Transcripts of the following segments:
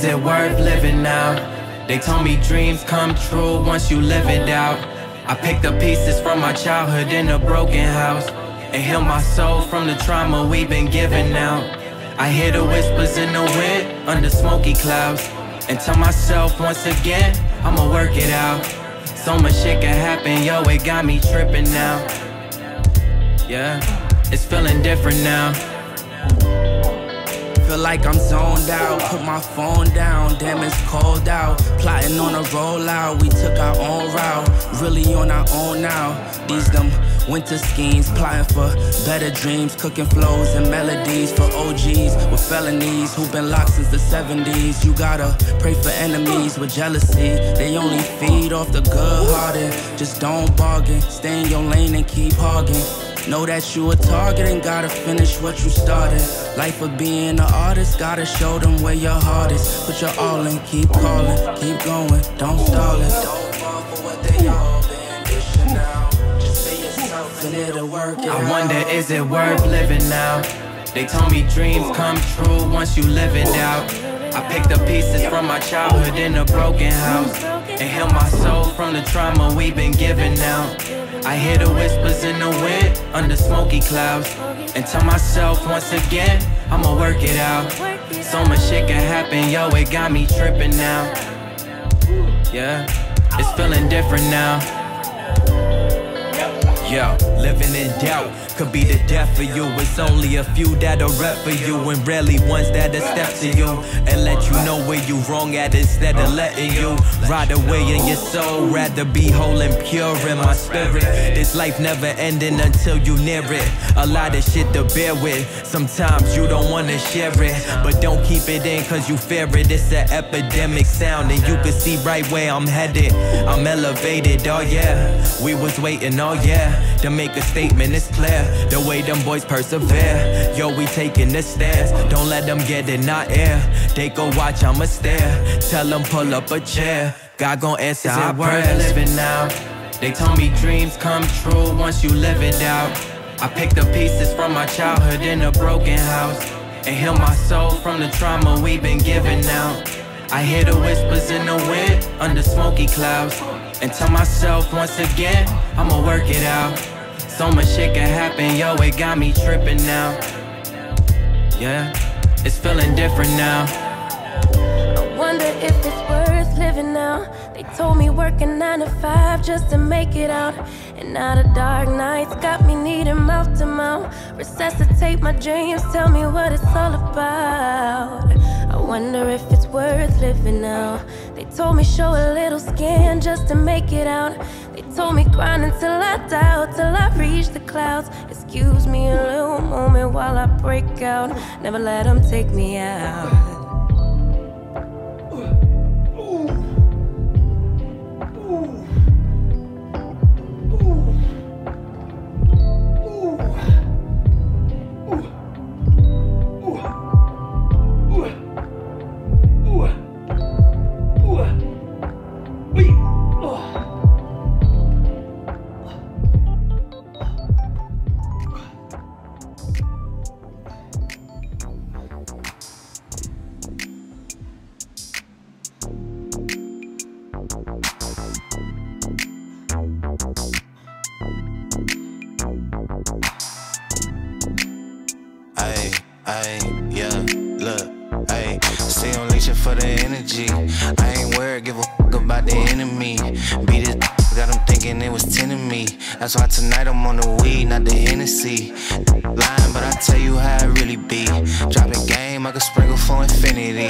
is it worth living now? They told me dreams come true once you live it out. I picked up pieces from my childhood in a broken house and heal my soul from the trauma we've been given out. I hear the whispers in the wind under smoky clouds and tell myself once again, I'ma work it out. So much shit can happen, yo, it got me tripping now. Yeah, it's feeling different now. Feel like I'm zoned out, put my phone down, damn it's cold out. Plotting on a rollout, we took our own route, really on our own now. These them winter schemes, plotting for better dreams, cooking flows and melodies for OGs with felonies who've been locked since the 70s. You gotta pray for enemies with jealousy, they only feed off the good hearted. Just don't bargain, stay in your lane and keep hogging. Know that you a target and gotta finish what you started. Life of being an artist, gotta show them where your heart is. Put your all in, keep calling, keep going, don't stall it. Don't fall for what they all been dishing out. Just be yourself and it'll work it I wonder, is it worth living now? They told me dreams come true once you live it out. I picked up pieces from my childhood in a broken house and heal my soul from the trauma we've been given out. I hear the whispers in the wind under smoky clouds and tell myself once again, I'ma work it out. So much shit can happen, yo, it got me tripping now. Yeah, it's feeling different now. Yo, living in doubt could be the death for you. It's only a few that'll rep for you, and rarely ones that'll step to you and let you know where you wrong at instead of letting you ride away in your soul. Rather be whole and pure in my spirit. This life never ending until you near it. A lot of shit to bear with. Sometimes you don't wanna share it, but don't keep it in cause you fear it. It's an epidemic sound, and you can see right where I'm headed. I'm elevated, oh yeah. We was waiting, oh yeah, to make a statement. It's clear the way them boys persevere. Yo, we taking the stairs. Don't let them get in our air. They go watch, I'ma stare. Tell them pull up a chair. God gon' answer Is our prayers. living now? They told me dreams come true once you live it out. I picked up pieces from my childhood in a broken house and heal my soul from the trauma we've been given out. I hear the whispers in the wind under smoky clouds and tell myself once again, I'ma work it out. So much shit can happen, yo, it got me tripping now. Yeah, it's feeling different now. I wonder if it's worth living now. They told me working nine to five just to make it out. And now the dark nights got me needing mouth to mouth. Resuscitate my dreams, tell me what it's all about. I wonder if it's worth living now. They told me show a little skin just to make it out. They told me grind until I die, till I reach the clouds. Excuse me a little moment while I break out. Never let them take me out. That's why tonight I'm on the weed, not the Hennessy. Lying, but I tell you how it really be. Dropping game, I can sprinkle for infinity.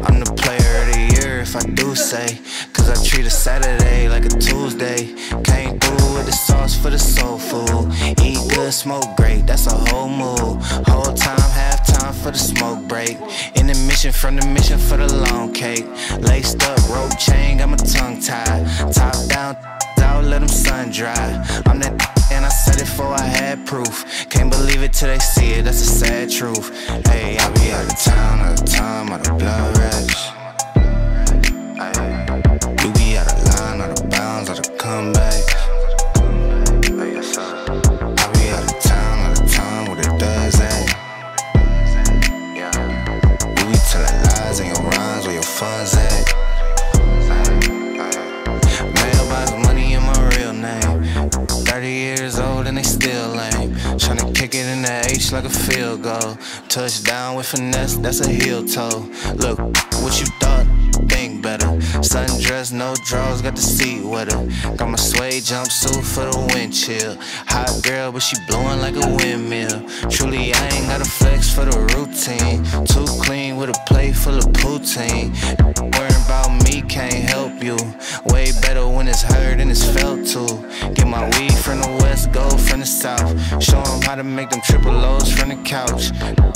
I'm the player of the year if I do say. Cause I treat a Saturday like a Tuesday. Came through with the sauce for the soul food. Eat good, smoke great, that's a whole move. Whole time, half time for the smoke break. In the mission, from the mission for the long cake. Laced up, rope chain, got my tongue tied. Top down, don't let them sun dry. I'm that and I said it before I had proof. Can't believe it till they see it, that's a sad truth. Hey, I be out of town, out of time, out of blood rush. You be out of line, out of bounds, out of comeback. Field. Touchdown with finesse, that's a heel toe. Look, what you thought? Think better. Sundress, no drawers, got the seat wetter. Got my suede jumpsuit for the wind chill. Hot girl, but she blowing like a windmill. Truly, I ain't got a flex for the routine. Too clean with a plate full of poutine. Worrying about me can't help you. Way better when it's heard and it's felt too. Get my weed from the west, from the south. Show 'em how to make them triple O's from the couch.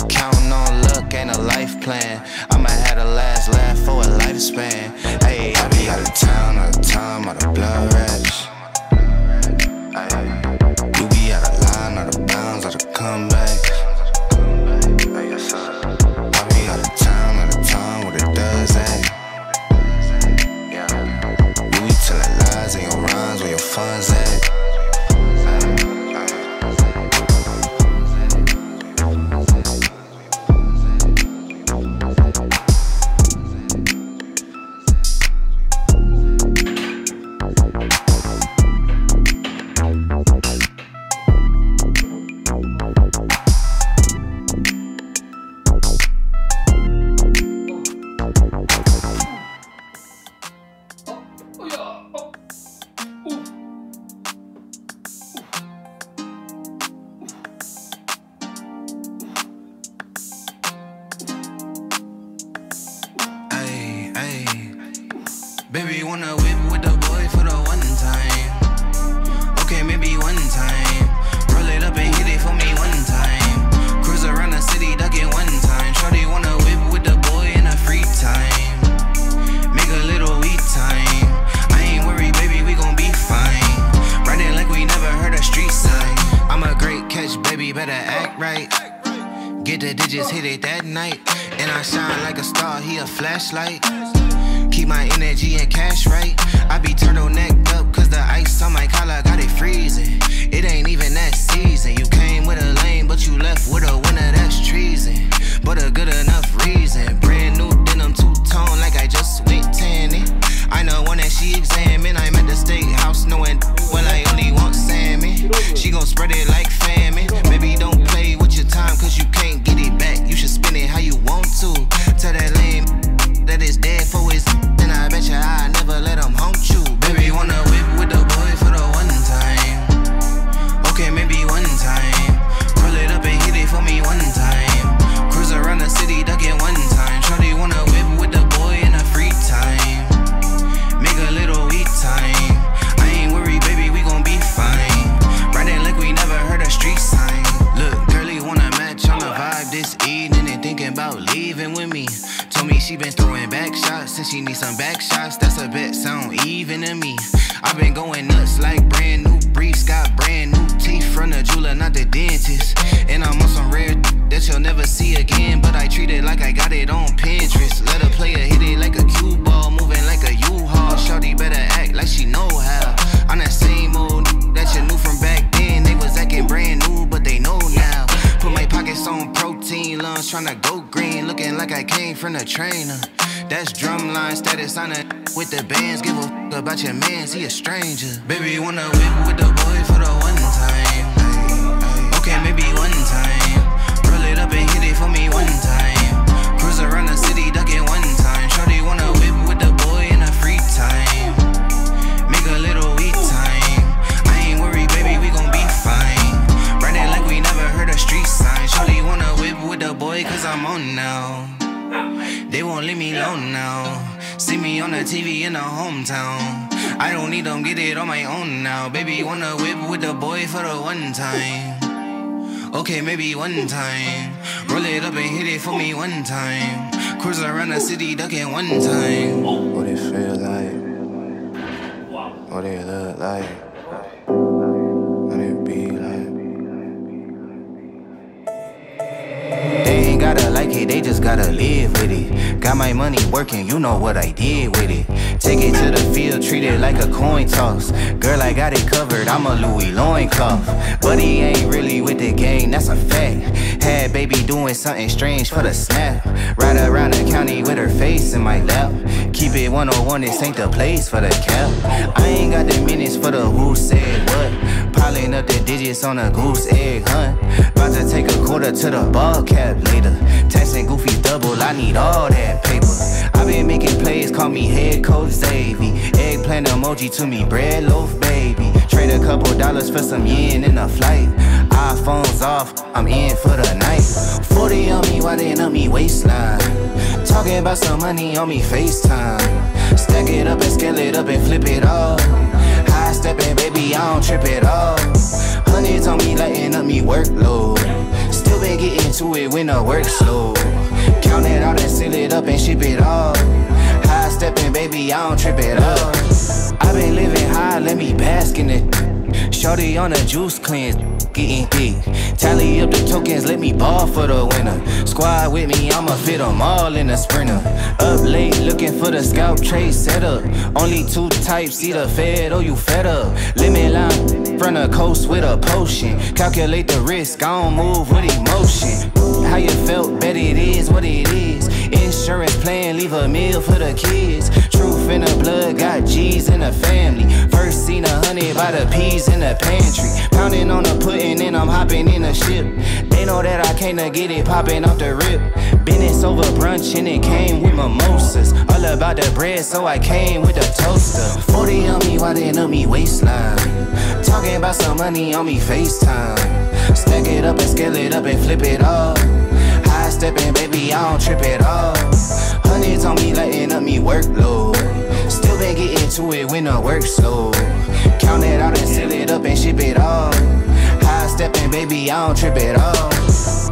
Counting on luck ain't a life plan. I'ma have the last laugh for a lifespan. Hey, I be out of town all the time, out of blood rash. You be out of line, out of bounds, out of comeback. I be out of town all the time, what it does at. You be telling lies in your rhymes, where your funds. Me she been throwing back shots and she need some back shots. That's a bet sound even to me. I've been going nuts like brand new briefs, got brand new teeth from the jeweler, not the dentist. And I'm on some rare that you'll never see again, but I treat it like I got it on Pinterest. Let a player hit it like a cue ball, moving like a U-Haul. Shorty better act like she know how. I'm that same old that you knew from back then. They was acting brand new, but they. Pockets on protein lunch, tryna go green, looking like I came from the trainer. That's drumline status on it with the bands. Give a f- about your mans, he a stranger. Baby, wanna whip with the boy for the one time. Okay, maybe one TV in the hometown. I don't need them, get it on my own now. Baby, wanna whip with the boy for the one time. Okay, maybe one time. Roll it up and hit it for me one time. Cruise around the city, ducking one time. What it feel like? What it look like? Like? It, they just gotta live with it. Got my money working, you know what I did with it. Take it to the field, treat it like a coin toss. Girl, I got it covered, I'm a Louis loincloth. But he ain't really with the gang, that's a fact. Had baby doing something strange for the snap. Ride around the county with her face in my lap. Keep it 101, this ain't the place for the cap. I ain't got the minutes for the who said what. Piling up the digits on a goose egg hunt. About to take a quarter to the ball cap later. Need all that paper. I been making plays, call me head coach Xavier. Eggplant emoji to me, bread loaf baby. Trade a couple dollars for some yen in a flight. iPhones off, I'm in for the night. 40 on me, they up me waistline? Talking about some money on me FaceTime. Stack it up and scale it up and flip it all. High stepping, baby, I don't trip at all. Hundreds on me, lighting up me workload. Still been getting to it when the work slow. Count it out and seal it up and ship it all. High stepping, baby, I don't trip at all. i been living high, let me bask in it. Shorty on a juice cleanse, getting thick. Tally up the tokens, let me ball for the winner. Squad with me, I'ma fit them all in a sprinter. Up late, looking for the scalp trade setup. Only two types, either fed or you fed up. Limit line, front of coast with a potion. Calculate the risk, I don't move with emotion. How you felt, bet it is what it is. Insurance plan, leave a meal for the kids. Truth in the blood, got G's in the family. First seen a honey by the peas in the pantry. Pounding on the pudding and I'm hopping in a ship. They know that I can't get it popping off the rip. Business over brunch and it came with mimosas. All about the bread, so I came with a toaster. 40 on me, why they know me waistline? Talking about some money on me FaceTime. Stack it up and scale it up and flip it all. High stepping, baby, I don't trip at all. Hundreds on me, lighting up me workload. Still been getting to it when the work slow. Count it out and seal it up and ship it all. High stepping, baby, I don't trip at all.